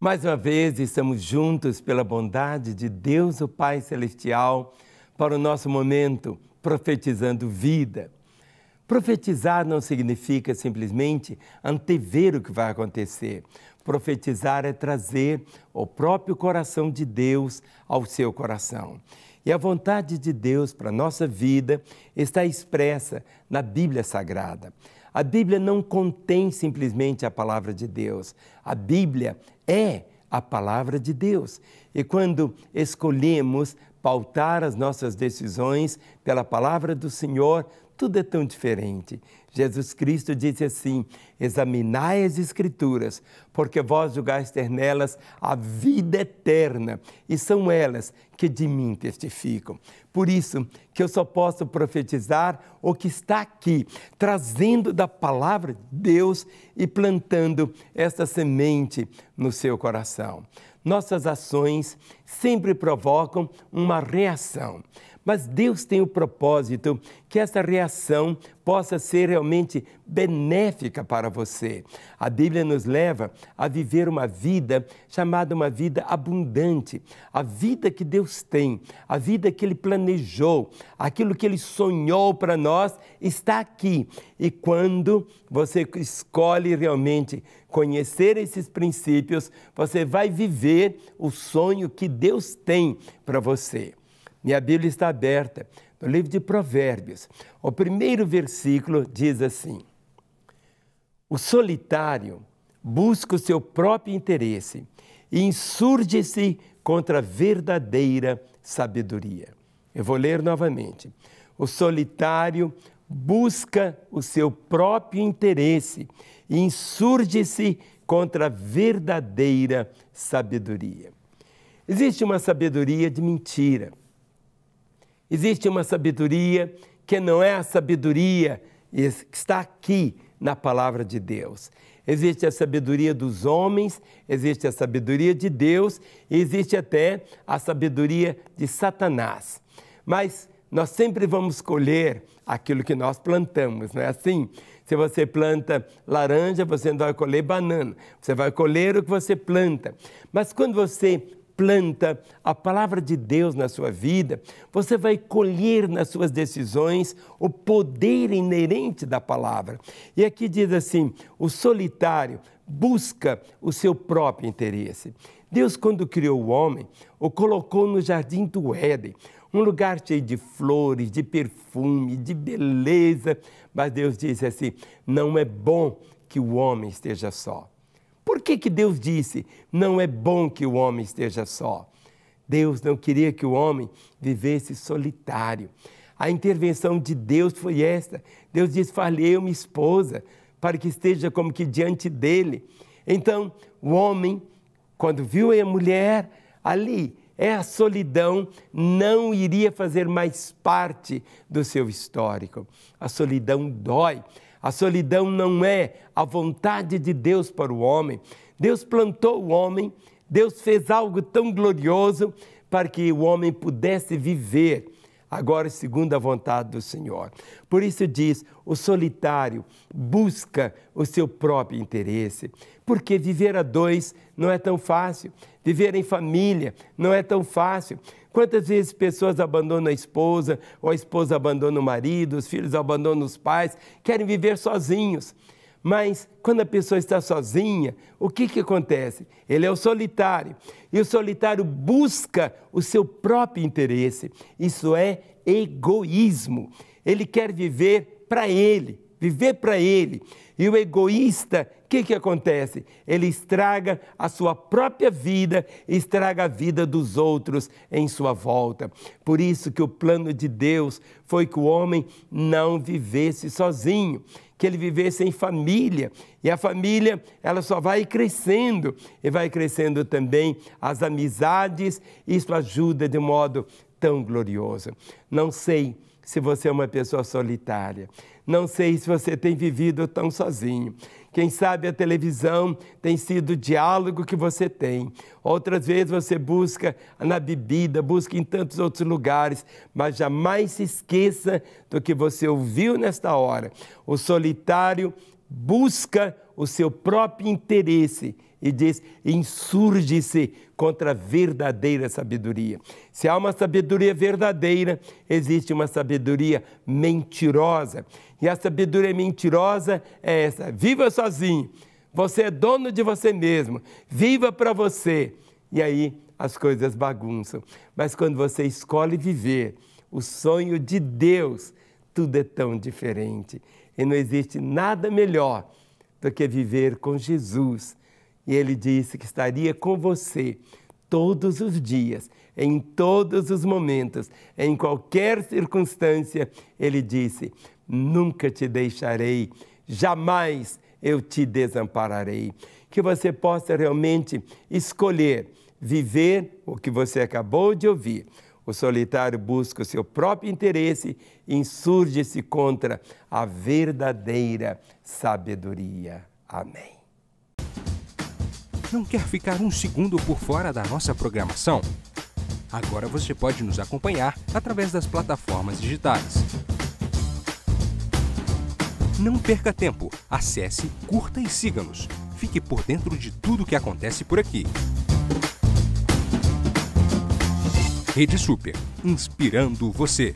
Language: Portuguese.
Mais uma vez estamos juntos pela bondade de Deus, o Pai Celestial, para o nosso momento profetizando vida. Profetizar não significa simplesmente antever o que vai acontecer. Profetizar é trazer o próprio coração de Deus ao seu coração. E a vontade de Deus para a nossa vida está expressa na Bíblia Sagrada. A Bíblia não contém simplesmente a palavra de Deus. A Bíblia é a palavra de Deus. E quando escolhemos pautar as nossas decisões pela palavra do Senhor, tudo é tão diferente. Jesus Cristo disse assim: examinai as Escrituras, porque vós julgais ter nelas a vida eterna, e são elas que de mim testificam. Por isso que eu só posso profetizar o que está aqui, trazendo da palavra de Deus e plantando esta semente no seu coração. Nossas ações sempre provocam uma reação. Mas Deus tem o propósito que essa reação possa ser realmente benéfica para você. A Bíblia nos leva a viver uma vida chamada uma vida abundante, a vida que Deus tem, a vida que Ele planejou, aquilo que Ele sonhou para nós está aqui. E quando você escolhe realmente conhecer esses princípios, você vai viver o sonho que Deus tem para você. Minha Bíblia está aberta no livro de Provérbios. O primeiro versículo diz assim: O solitário busca o seu próprio interesse e insurge-se contra a verdadeira sabedoria. Eu vou ler novamente. O solitário busca o seu próprio interesse e insurge-se contra a verdadeira sabedoria. Existe uma sabedoria de mentira. Existe uma sabedoria que não é a sabedoria que está aqui na palavra de Deus. Existe a sabedoria dos homens, existe a sabedoria de Deus e existe até a sabedoria de Satanás. Mas nós sempre vamos colher aquilo que nós plantamos, não é assim? Se você planta laranja, você não vai colher banana. Você vai colher o que você planta. Mas quando você planta a palavra de Deus na sua vida, você vai colher nas suas decisões o poder inerente da palavra. E aqui diz assim: o solitário busca o seu próprio interesse. Deus, quando criou o homem, o colocou no jardim do Éden, um lugar cheio de flores, de perfume, de beleza. Mas Deus disse assim: não é bom que o homem esteja só. Por que, que Deus disse: não é bom que o homem esteja só? Deus não queria que o homem vivesse solitário. A intervenção de Deus foi esta. Deus disse: Falei uma esposa para que esteja como que diante dele. Então, o homem, quando viu a mulher ali, é a solidão, não iria fazer mais parte do seu histórico. A solidão dói. A solidão não é a vontade de Deus para o homem. Deus plantou o homem, Deus fez algo tão glorioso para que o homem pudesse viver agora segundo a vontade do Senhor. Por isso diz: o solitário busca o seu próprio interesse, porque viver a dois não é tão fácil, viver em família não é tão fácil. Quantas vezes pessoas abandonam a esposa, ou a esposa abandona o marido, os filhos abandonam os pais, querem viver sozinhos. Mas quando a pessoa está sozinha, o que, que acontece? Ele é o solitário. E o solitário busca o seu próprio interesse. Isso é egoísmo. Ele quer viver para ele, viver para ele. E o egoísta, o que, que acontece? Ele estraga a sua própria vida, estraga a vida dos outros em sua volta. Por isso que o plano de Deus foi que o homem não vivesse sozinho que ele vivesse em família. E a família, ela só vai crescendo e vai crescendo também as amizades. Isso ajuda de modo tão glorioso. Não sei se você é uma pessoa solitária. Não sei se você tem vivido tão sozinho. Quem sabe a televisão tem sido o diálogo que você tem. Outras vezes você busca na bebida, busca em tantos outros lugares, mas jamais se esqueça do que você ouviu nesta hora. O solitário busca o seu próprio interesse e diz: insurge-se contra a verdadeira sabedoria. Se há uma sabedoria verdadeira, existe uma sabedoria mentirosa. E a sabedoria mentirosa é essa: viva sozinho, você é dono de você mesmo, viva para você. E aí as coisas bagunçam. Mas quando você escolhe viver o sonho de Deus, tudo é tão diferente. E não existe nada melhor do que viver com Jesus. E ele disse que estaria com você todos os dias, em todos os momentos, em qualquer circunstância. Ele disse: Nunca te deixarei, jamais eu te desampararei. Que você possa realmente escolher viver o que você acabou de ouvir. O solitário busca o seu próprio interesse e insurge-se contra a verdadeira sabedoria. Amém. Não quer ficar um segundo por fora da nossa programação? Agora você pode nos acompanhar através das plataformas digitais. Não perca tempo. Acesse, curta e siga-nos. Fique por dentro de tudo o que acontece por aqui. Rede Super, inspirando você.